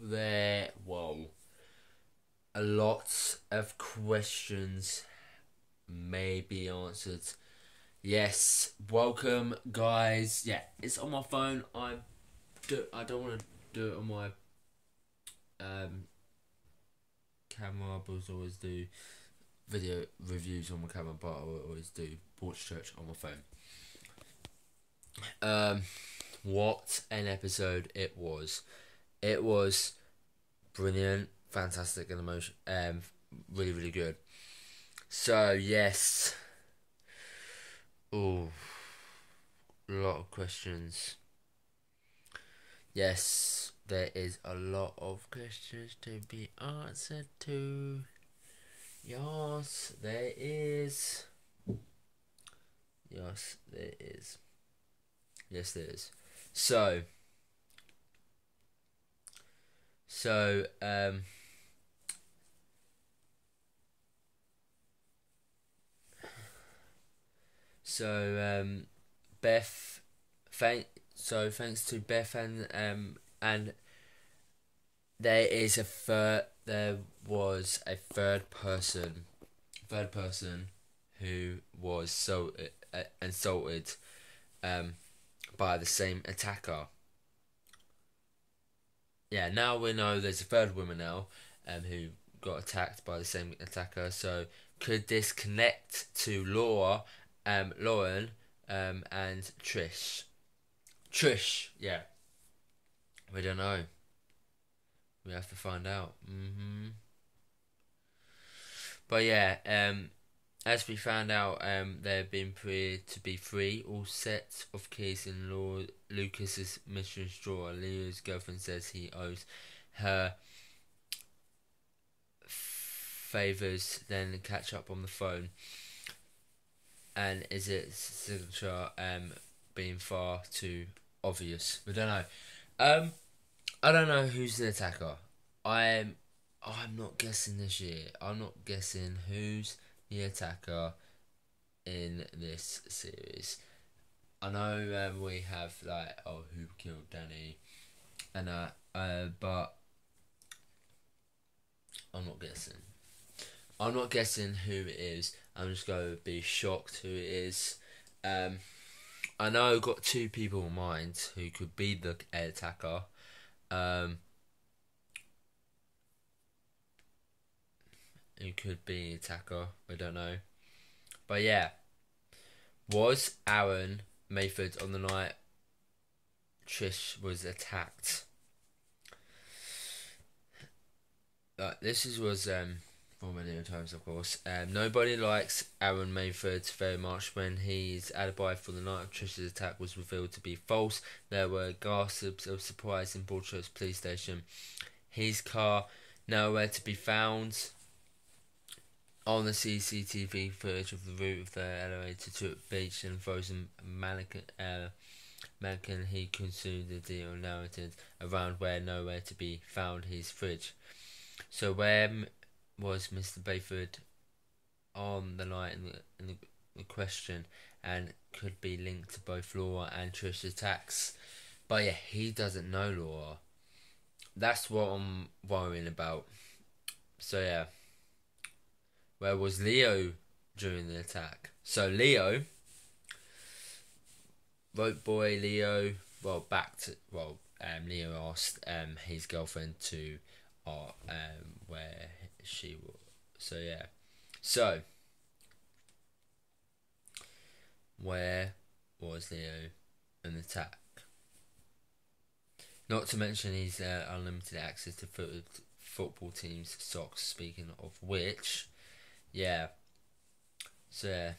there, whoa, a lot of questions may be answered. Yes, welcome, guys. Yeah, it's on my phone. I do. I don't want to do it on my um camera. But I always do video reviews on my camera, but I always do Broadchurch on my phone. Um, what an episode it was! It was brilliant, fantastic, and emotion. Um, really, really good. So yes. Oh, a lot of questions. Yes, there is a lot of questions to be answered to. Yes, there is. Yes, there is. Yes, there is. So, so um. So um, Beth, thank so thanks to Beth and um and there is a third. There was a third person, third person, who was so uh, insulted, um, by the same attacker. Yeah, now we know there's a third woman now, um, who got attacked by the same attacker. So could this connect to Laura um, Lauren, um, and Trish. Trish, yeah. We don't know. We have to find out. hmm But yeah, um, as we found out, um, they've been proved to be free. All sets of keys in Lord Lucas's mistress drawer. Leo's girlfriend says he owes her favors. Then catch up on the phone and is its signature um being far too obvious? We don't know. Um, I don't know who's the attacker. I'm I'm not guessing this year. I'm not guessing who's the attacker in this series. I know um, we have like oh who killed Danny, and uh, uh but I'm not guessing. I'm not guessing who it is. I'm just going to be shocked who it is. Um, I know I've got two people in mind who could be the attacker. Um, who could be an attacker? I don't know. But yeah, was Aaron Mayford on the night Trish was attacked? This is, was um for many times, of course. Um, nobody likes Aaron Mayford very much when his alibi for the night of Trish's attack was revealed to be false. There were gossips of surprise in Broadchurch police station. His car nowhere to be found. On the CCTV footage of the route of the elevator to beach and frozen mannequin, uh, mannequin he consumed the deal narrated around where nowhere to be found his fridge. So where was Mr. Mayford on the night in the, in the, the question and could be linked to both Laura and Trish's attacks. But yeah, he doesn't know Laura. That's what I'm worrying about. So yeah. Where was Leo during the attack? So Leo Rope Boy Leo well back to well um Leo asked um his girlfriend to uh, um where she will. So yeah. So where was Leo an attack? Not to mention his uh, unlimited access to foot- football teams' socks. Speaking of which, yeah. So yeah,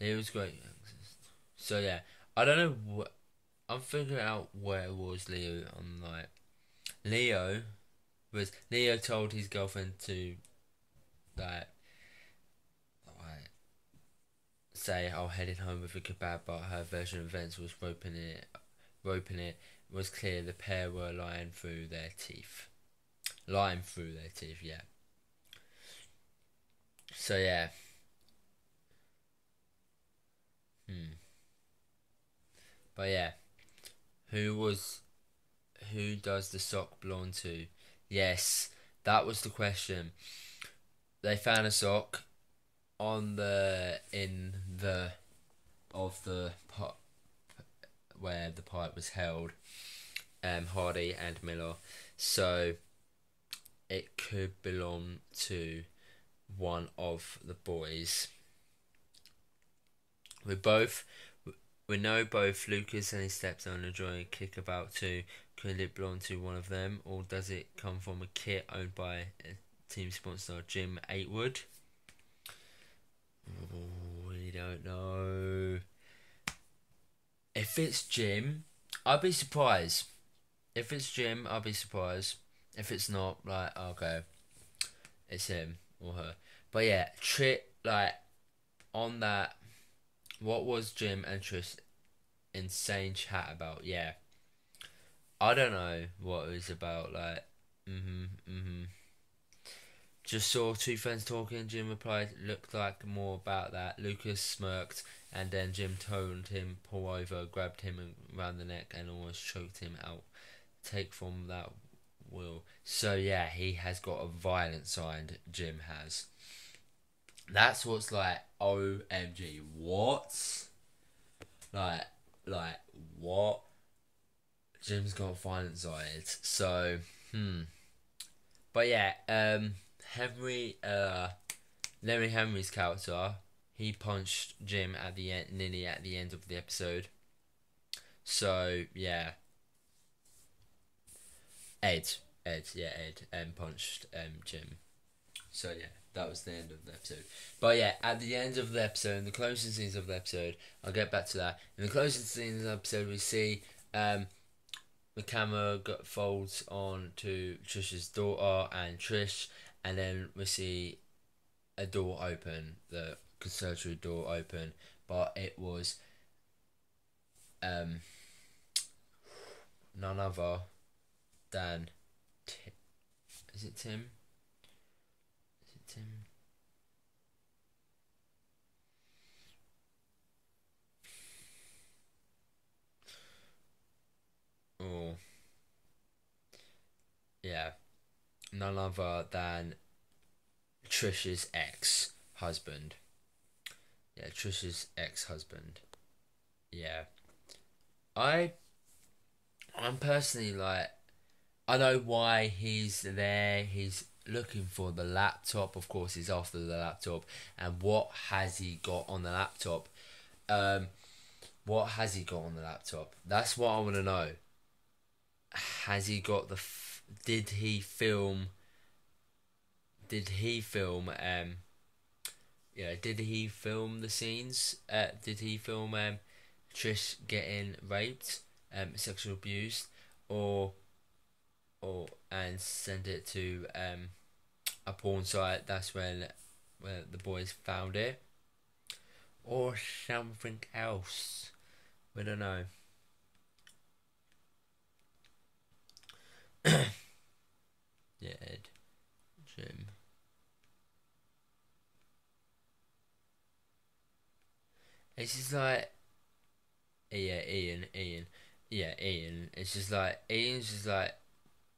Leo's great. So yeah, I don't know what I'm figuring out where was Leo on like Leo was Leo told his girlfriend to that like say I'll heading home with a kebab but her version of events was roping it roping it, it was clear the pair were lying through their teeth. Lying through their teeth, yeah. So yeah. Hmm. But yeah. Who was who does the sock belong to? Yes, that was the question. They found a sock on the in the of the pot where the pipe was held. Um, Hardy and Miller, so it could belong to one of the boys. We both we know both Lucas and his stepson enjoy a kick about too. Could it belong to one of them, or does it come from a kit owned by team sponsor Jim Atwood? We don't know. If it's Jim, I'd be surprised. If it's Jim, I'd be surprised. If it's not, like, okay, it's him or her. But yeah, Trish, like, on that what was Jim and Trish insane chat about? Yeah. I don't know what it was about, like mhm, mhm. Just saw two friends talking, Jim replied, looked like more about that. Lucas smirked and then Jim told him pull over, grabbed him around the neck and almost choked him out. Take from that will. So yeah, he has got a violent side, Jim has. That's what's like OMG. What? Like, like what? Jim's got violent side. So, hmm. But yeah, um, Henry, uh, Lenny Henry's character, he punched Jim at the end, nearly at the end of the episode. So yeah. Ed, Ed, yeah, Ed, um, punched um Jim. So yeah that was the end of the episode. But yeah, at the end of the episode, in the closing scenes of the episode, I'll get back to that. In the closing scenes of the episode, we see um, the camera got folds on to Trish's daughter and Trish, and then we see a door open, the conservatory door open, but it was um none other than Tim. Is it Tim? Is it Tim. Oh. Yeah. None other than Trish's ex husband. Yeah, Trish's ex husband. Yeah. I I'm personally like I know why he's there, he's looking for the laptop. Of course, he's after the laptop. And what has he got on the laptop? Um, what has he got on the laptop? That's what I want to know. Has he got the? F- did he film? Did he film? Um, yeah. Did he film the scenes? Uh, did he film um, Trish getting raped, um, sexual abused, or, or and send it to um a porn site, that's when where the boys found it. Or something else. We don't know. yeah, Ed. Jim. It's just like yeah, Ian, Ian. Yeah, Ian. It's just like Ian's just like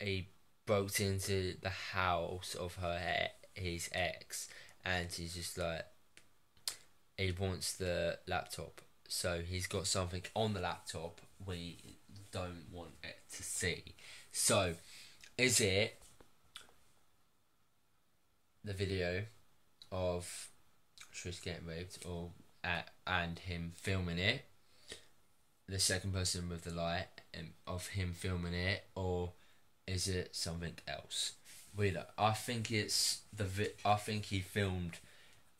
a broke into the house of her his ex, and he's just like he wants the laptop, so he's got something on the laptop we don't want it to see. So, is it the video of Trish getting raped, or at, and him filming it? The second person with the light, um, of him filming it, or is it something else? Don't. I think it's the. Vi- I think he filmed.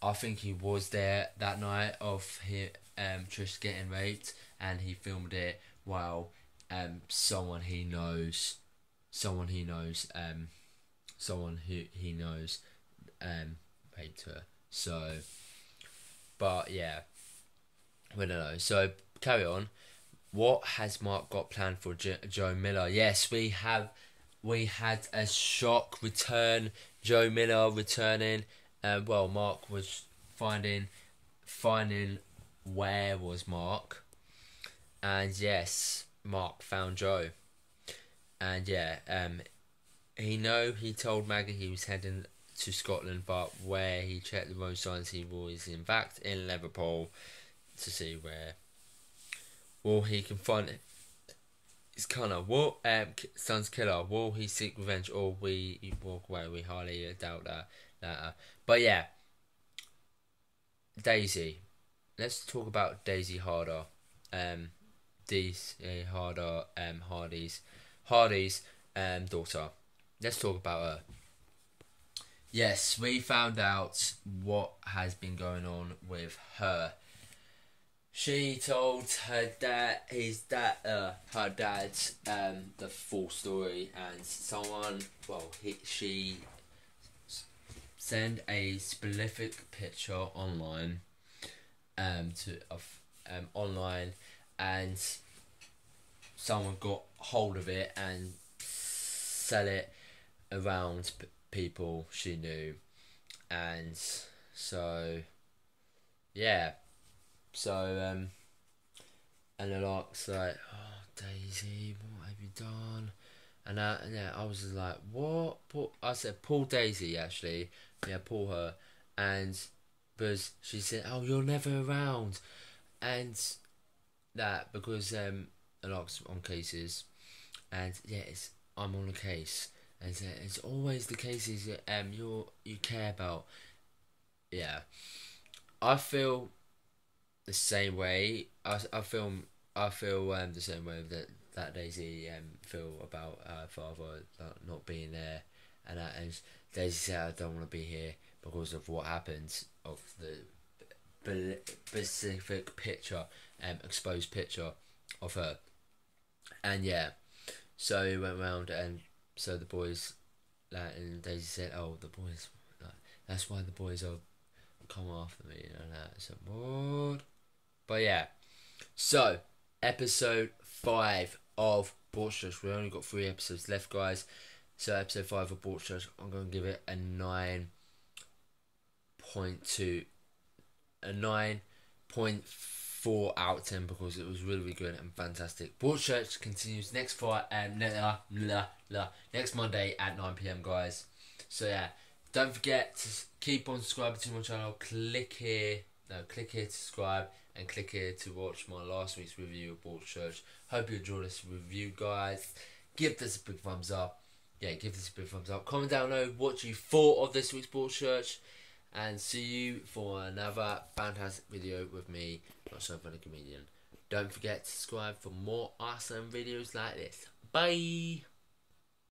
I think he was there that night of him, um, Trish getting raped, and he filmed it while um, someone he knows, someone he knows, um, someone who he knows, um, raped her. So, but yeah, we don't know. So carry on. What has Mark got planned for jo- Joe Miller? Yes, we have we had a shock return. Joe Miller returning. Uh, well, Mark was finding finding where was Mark, and yes, Mark found Joe. and yeah, um, he know he told Maggie he was heading to Scotland, but where he checked the road signs, he was in fact in Liverpool to see where Well, he confront his Connor. Will um, son's killer? Will he seek revenge, or we walk away? We hardly doubt that. uh, but yeah, Daisy. Let's talk about Daisy Hardy. Um, uh, Harder um Hardy's Hardy's um daughter. Let's talk about her. Yes, we found out what has been going on with her. She told her dad, his dad, uh, her dad, um, the full story, and someone, well, he, she sent a specific picture online, um, to of um online, and someone got hold of it and sell it around p- people she knew, and so yeah, so um, and the locks like, oh Daisy, what have you done? And I, yeah, I was like, what? Paul, I said, pull Daisy actually, yeah, pull her, and because she said, oh, you're never around, and that because um, a locks on cases, and yeah, it's I'm on a case, and so it's always the cases that um you you care about. Yeah, I feel the same way. I, I feel I feel um the same way that that Daisy um feel about her father not, being there, and that and Daisy said I don't want to be here because of what happened of the specific picture, um exposed picture of her, and yeah, so he went round and so the boys, like, and Daisy said, "Oh, the boys, like, that's why the boys are come after me." And that. Said, "What?" But yeah, so episode five of Broadchurch. We only got three episodes left, guys. So episode five of Broadchurch, I'm gonna give it a nine point two, a nine point four out of ten because it was really, really good and fantastic. Broadchurch continues next Friday, um, la, la, la, next Monday at nine pm, guys. So yeah, don't forget to keep on subscribing to my channel. Click here, no, click here to subscribe and click here to watch my last week's review of Broadchurch. Hope you enjoyed this review, guys. Give this a big thumbs up. Yeah, give this a big thumbs up. Comment down below what you thought of this week's Broadchurch. and see you for another fantastic video with me, Not So Funny Comedian. Don't forget to subscribe for more awesome videos like this. Bye!